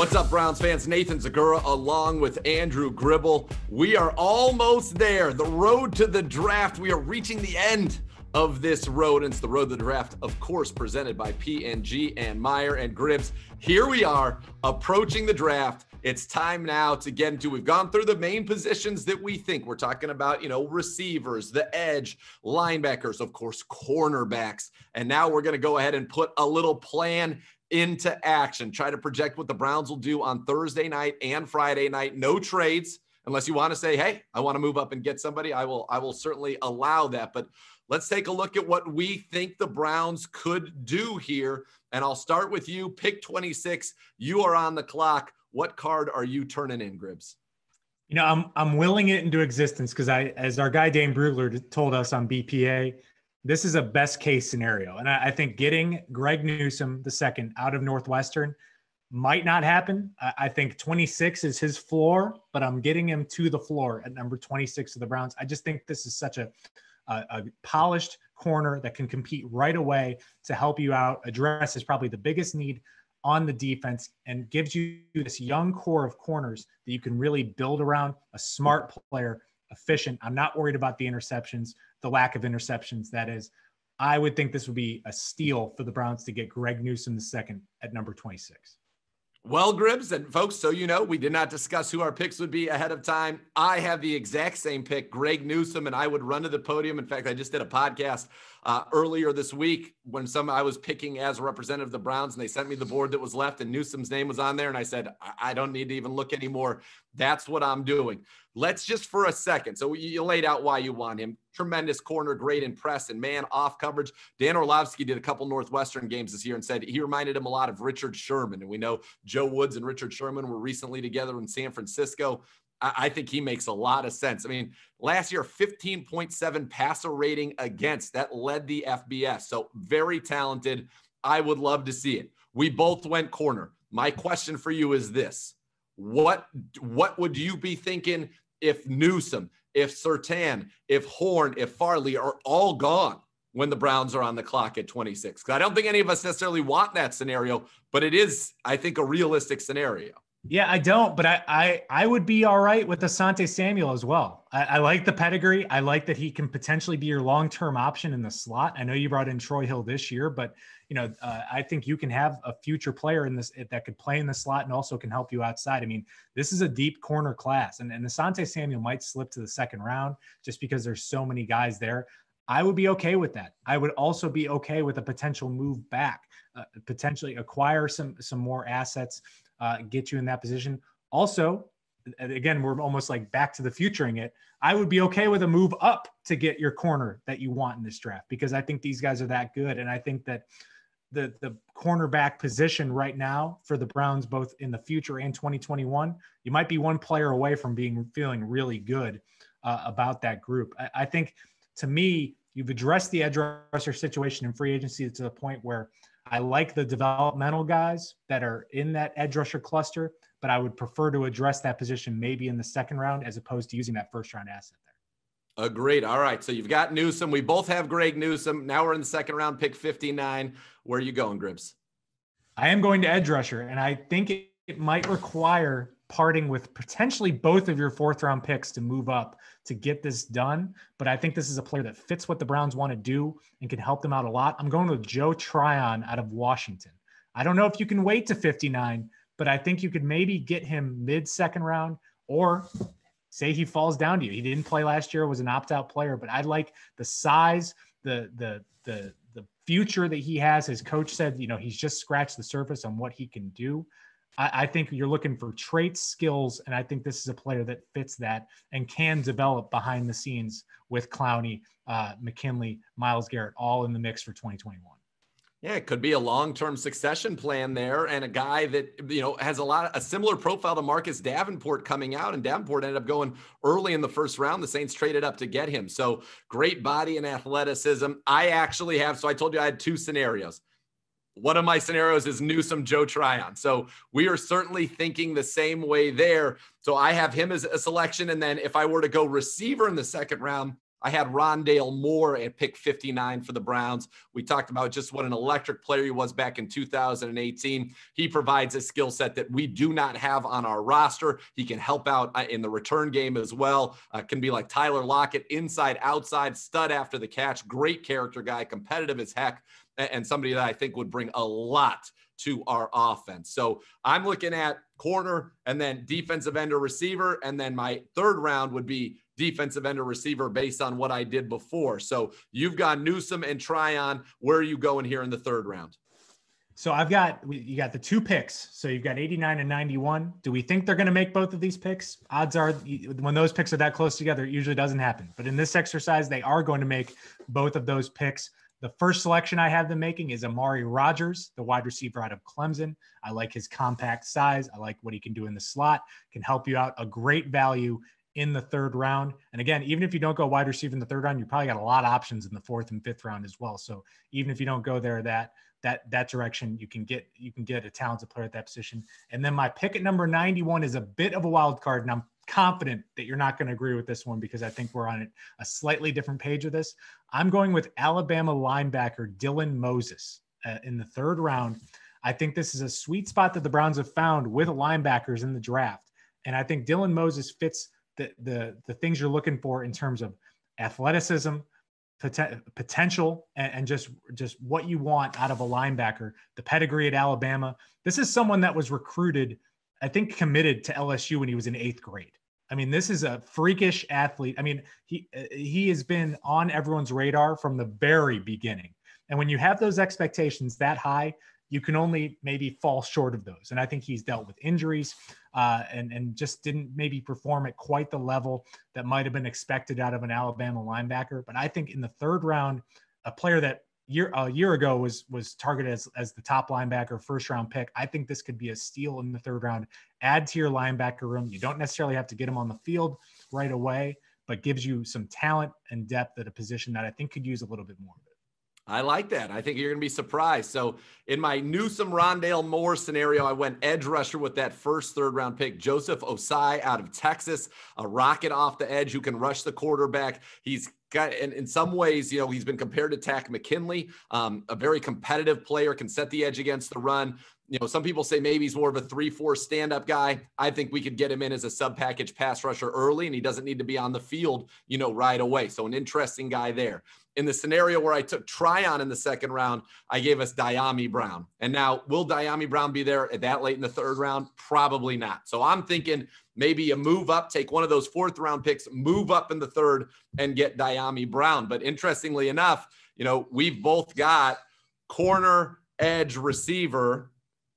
What's up, Browns fans? Nathan Zegura along with Andrew Gribble. We are almost there. The road to the draft. We are reaching the end of this road. And it's the road to the draft, of course, presented by P&G and Meijer and Gribbs. Here we are approaching the draft. It's time now to get into. We've gone through the main positions that we think. We're talking about, you know, receivers, the edge, linebackers, of course, cornerbacks. And now we're going to go ahead and put a little plan into action. Try to project what the Browns will do on Thursday night and Friday night. No trades unless you want to say, "Hey, I want to move up and get somebody." I will I will certainly allow that, but let's take a look at what we think the Browns could do here. And I'll start with you. Pick 26. You are on the clock. What card are you turning in, Gribbs? You know, I'm I'm willing it into existence because I, as our guy Dane Brugler told us on BPA, this is a best case scenario. And I, I, think getting Greg Newsome the second out of Northwestern might not happen. I, I, think 26 is his floor, but I'm getting him to the floor at number 26 of the Browns. I just think this is such a, a, a polished corner that can compete right away to help you out, address is probably the biggest need on the defense and gives you this young core of corners that you can really build around a smart player efficient. I'm not worried about the interceptions, the lack of interceptions. That is, I would think this would be a steal for the Browns to get Greg Newsome the second at number 26. Well, Gribbs and folks, so you know, we did not discuss who our picks would be ahead of time. I have the exact same pick, Greg Newsome, and I would run to the podium. In fact, I just did a podcast uh, earlier this week when some I was picking as a representative of the Browns, and they sent me the board that was left, and Newsome's name was on there, and I said, I, I don't need to even look anymore. That's what I'm doing. Let's just for a second. So you laid out why you want him. Tremendous corner, great in press and man off coverage. Dan Orlovsky did a couple Northwestern games this year and said he reminded him a lot of Richard Sherman. And we know Joe Woods and Richard Sherman were recently together in San Francisco. I, think he makes a lot of sense. I mean, last year, 15.7 passer rating against that led the FBS. So very talented. I would love to see it. We both went corner. My question for you is this what what would you be thinking if Newsome, if Surtain, if Horn, if Farley are all gone when the Browns are on the clock at 26? Because I don't think any of us necessarily want that scenario, but it is, I think, a realistic scenario. Yeah, I don't, but I I, I would be all right with Asante Samuel as well. I, I like the pedigree. I like that he can potentially be your long term option in the slot. I know you brought in Troy Hill this year, but you know uh, I think you can have a future player in this that could play in the slot and also can help you outside. I mean, this is a deep corner class, and and Asante Samuel might slip to the second round just because there's so many guys there. I would be okay with that. I would also be okay with a potential move back, uh, potentially acquire some some more assets uh, get you in that position. Also, again, we're almost like back to the futuring it. I would be okay with a move up to get your corner that you want in this draft because I think these guys are that good. And I think that the the cornerback position right now for the Browns, both in the future and 2021, you might be one player away from being feeling really good uh, about that group. I, I think to me, you've addressed the edge rusher situation in free agency to the point where I like the developmental guys that are in that edge rusher cluster, but I would prefer to address that position maybe in the second round as opposed to using that first round asset there. Agreed. All right. So you've got Newsome. We both have Greg Newsome. Now we're in the second round, pick 59. Where are you going, Gribbs? I am going to edge rusher, and I think it, it might require parting with potentially both of your fourth round picks to move up to get this done. But I think this is a player that fits what the Browns want to do and can help them out a lot. I'm going with Joe Tryon out of Washington. I don't know if you can wait to 59, but I think you could maybe get him mid second round or say he falls down to you. He didn't play last year, was an opt out player, but I like the size, the, the, the, the future that he has. His coach said, you know, he's just scratched the surface on what he can do. I, I think you're looking for traits, skills, and I think this is a player that fits that and can develop behind the scenes with Clowney, uh, McKinley, Myles Garrett, all in the mix for 2021. Yeah, it could be a long-term succession plan there, and a guy that you know has a lot a similar profile to Marcus Davenport coming out, and Davenport ended up going early in the first round. The Saints traded up to get him, so great body and athleticism. I actually have, so I told you I had two scenarios one of my scenarios is Newsome Joe Tryon. So we are certainly thinking the same way there. So I have him as a selection. And then if I were to go receiver in the second round, I had Rondale Moore at pick 59 for the Browns. We talked about just what an electric player he was back in 2018. He provides a skill set that we do not have on our roster. He can help out uh, in the return game as well. Uh, can be like Tyler Lockett, inside, outside, stud after the catch, great character guy, competitive as heck, and somebody that I think would bring a lot to our offense. So I'm looking at corner and then defensive end or receiver. And then my third round would be defensive end or receiver based on what I did before. So you've got Newsome and Tryon. Where are you going here in the third round? So I've got you got the two picks. So you've got 89 and 91. Do we think they're going to make both of these picks? Odds are when those picks are that close together, it usually doesn't happen. But in this exercise, they are going to make both of those picks. The first selection I have them making is Amari Rodgers, the wide receiver out of Clemson. I like his compact size. I like what he can do in the slot, can help you out. A great value in the third round. And again, even if you don't go wide receiver in the third round, you probably got a lot of options in the fourth and fifth round as well. So even if you don't go there, that that that direction, you can get you can get a talented player at that position. And then my pick at number 91 is a bit of a wild card, and I'm confident that you're not going to agree with this one because I think we're on a slightly different page of this. I'm going with Alabama linebacker Dylan Moses uh, in the third round. I think this is a sweet spot that the Browns have found with linebackers in the draft. And I think Dylan Moses fits the, the, the things you're looking for in terms of athleticism, pot- potential, and, and just, just what you want out of a linebacker, the pedigree at Alabama. This is someone that was recruited, I think, committed to LSU when he was in eighth grade. I mean, this is a freakish athlete. I mean, he he has been on everyone's radar from the very beginning. And when you have those expectations that high, you can only maybe fall short of those. And I think he's dealt with injuries uh, and and just didn't maybe perform at quite the level that might have been expected out of an Alabama linebacker. But I think in the third round, a player that year a year ago was was targeted as, as the top linebacker first round pick i think this could be a steal in the third round add to your linebacker room you don't necessarily have to get him on the field right away but gives you some talent and depth at a position that i think could use a little bit more of it I like that. I think you're going to be surprised. So, in my Newsome Rondale Moore scenario, I went edge rusher with that first third round pick, Joseph Ossai out of Texas, a rocket off the edge who can rush the quarterback. He's got, and in some ways, you know, he's been compared to Takk McKinley, um, a very competitive player, can set the edge against the run. You know, some people say maybe he's more of a three-four stand-up guy. I think we could get him in as a sub-package pass rusher early, and he doesn't need to be on the field, you know, right away. So an interesting guy there in the scenario where I took Tryon in the second round, I gave us Dyami Brown. And now, will Dyami Brown be there at that late in the third round? Probably not. So I'm thinking maybe a move up, take one of those fourth round picks, move up in the third, and get Dyami Brown. But interestingly enough, you know, we've both got corner, edge, receiver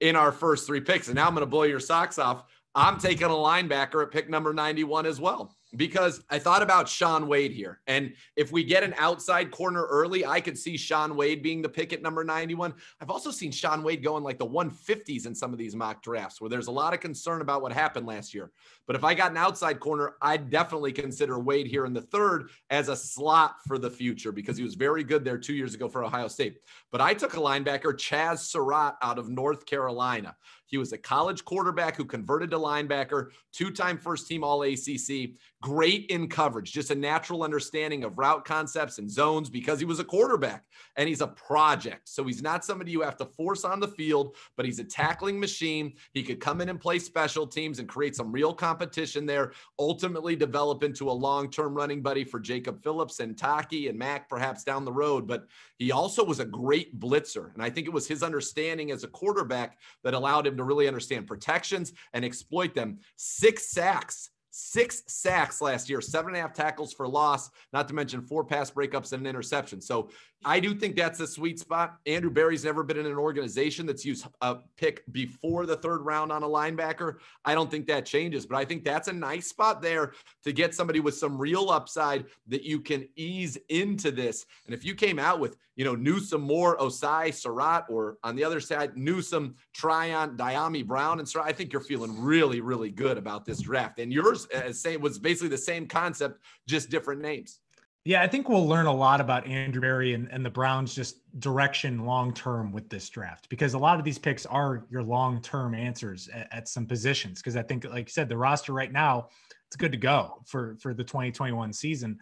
in our first three picks. And now I'm going to blow your socks off. I'm taking a linebacker at pick number 91 as well because I thought about Shaun Wade here. And if we get an outside corner early, I could see Shaun Wade being the pick at number 91. I've also seen Shaun Wade going like the 150s in some of these mock drafts where there's a lot of concern about what happened last year. But if I got an outside corner, I'd definitely consider Wade here in the third as a slot for the future because he was very good there two years ago for Ohio State. But I took a linebacker, Chaz Surratt out of North Carolina. He was a college quarterback who converted to linebacker, two time first team All ACC, great in coverage, just a natural understanding of route concepts and zones because he was a quarterback and he's a project. So he's not somebody you have to force on the field, but he's a tackling machine. He could come in and play special teams and create some real competition there, ultimately develop into a long term running buddy for Jacob Phillips and Taki and Mack perhaps down the road. But he also was a great blitzer. And I think it was his understanding as a quarterback that allowed him to really understand protections and exploit them. Six sacks six sacks last year, seven and a half tackles for loss, not to mention four pass breakups and an interception. So I do think that's a sweet spot. Andrew Berry's never been in an organization that's used a pick before the third round on a linebacker. I don't think that changes, but I think that's a nice spot there to get somebody with some real upside that you can ease into this. And if you came out with, you know, Newsome, Moore, Ossai, Surratt, or on the other side, Newsome, Tryon, Dyami Brown, and Surratt, I think you're feeling really, really good about this draft. And yours uh, same was basically the same concept, just different names. Yeah, I think we'll learn a lot about Andrew Berry and, and the Browns' just direction long term with this draft because a lot of these picks are your long term answers at, at, some positions. Because I think, like you said, the roster right now it's good to go for for the 2021 season.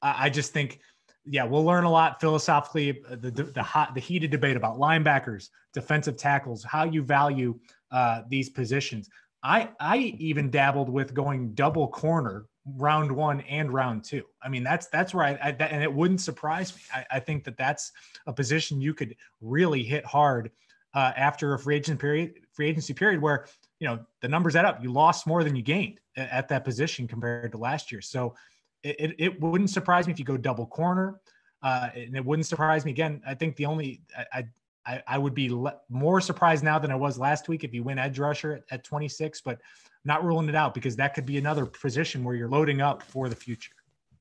I, I just think, yeah, we'll learn a lot philosophically. Uh, the the, the hot the heated debate about linebackers, defensive tackles, how you value uh, these positions. I I even dabbled with going double corner round one and round two. I mean, that's that's where I, I that, and it wouldn't surprise me. I, I, think that that's a position you could really hit hard uh, after a free agent period, free agency period, where you know the numbers add up. You lost more than you gained at, at that position compared to last year. So it, it, it, wouldn't surprise me if you go double corner, uh, and it wouldn't surprise me again. I think the only I, I, I would be le- more surprised now than I was last week if you win edge rusher at, at 26, but not ruling it out because that could be another position where you're loading up for the future.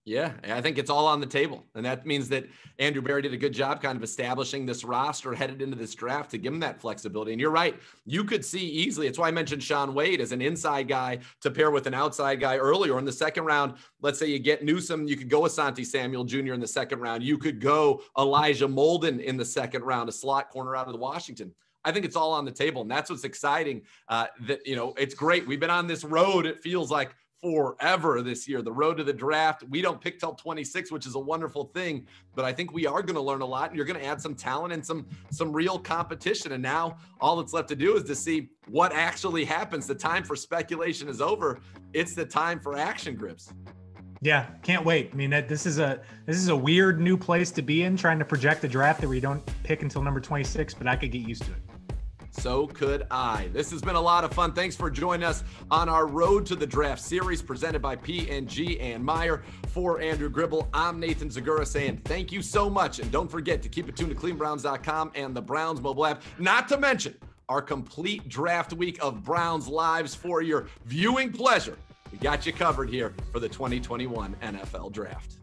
Yeah, I think it's all on the table. And that means that Andrew Berry did a good job kind of establishing this roster headed into this draft to give him that flexibility. And you're right. You could see easily. It's why I mentioned Shaun Wade as an inside guy to pair with an outside guy earlier in the second round. Let's say you get Newsome, you could go Asante Samuel Jr. in the second round. You could go Elijah Molden in the second round, a slot corner out of the Washington. I think it's all on the table. And that's what's exciting. Uh, that, you know, it's great. We've been on this road, it feels like forever this year. The road to the draft. We don't pick till 26, which is a wonderful thing. But I think we are going to learn a lot, and you're going to add some talent and some some real competition. And now all that's left to do is to see what actually happens. The time for speculation is over. It's the time for action Gribbs. Yeah, can't wait. I mean, this is a this is a weird new place to be in, trying to project a draft that we don't pick until number 26. But I could get used to it. So could I. This has been a lot of fun. Thanks for joining us on our Road to the Draft series presented by P&G and Meijer. For Andrew Gribble, I'm Nathan Zegura saying thank you so much. And don't forget to keep it tuned to clevelandbrowns.com and the Browns mobile app, not to mention our complete draft week of Browns lives for your viewing pleasure. We got you covered here for the 2021 NFL Draft.